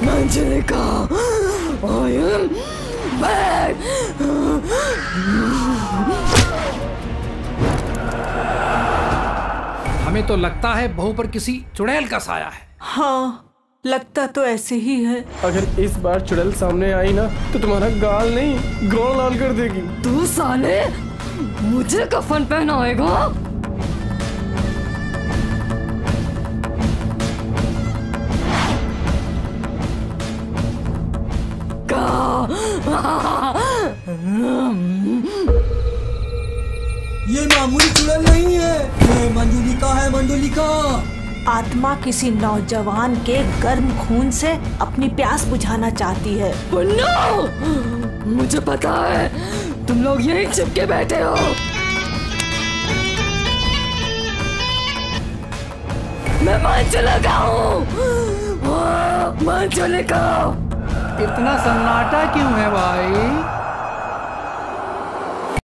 Angelica, I am back. हमें तो लगता है बहू पर किसी चुड़ैल का साया है हाँ लगता तो ऐसे ही है। अगर इस बार चुड़ैल सामने आई ना तो तुम्हारा गाल नहीं ग्रोन लाल कर देगी। तू साले मुझे कफन पहनाएगा? ये मामूली चुड़ैल नहीं है। ये मंजुलिका है मंजुलिका आत्मा किसी नौजवान के गर्म खून से अपनी प्यास बुझाना चाहती है। मुझे पता है तुम लोग यही चिपके बैठे हो। मैं मंजुलिका हूँ। हाँ, मंजुलिका इतना सन्नाटा क्यों है भाई?